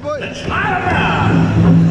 boy. Let's light 'em.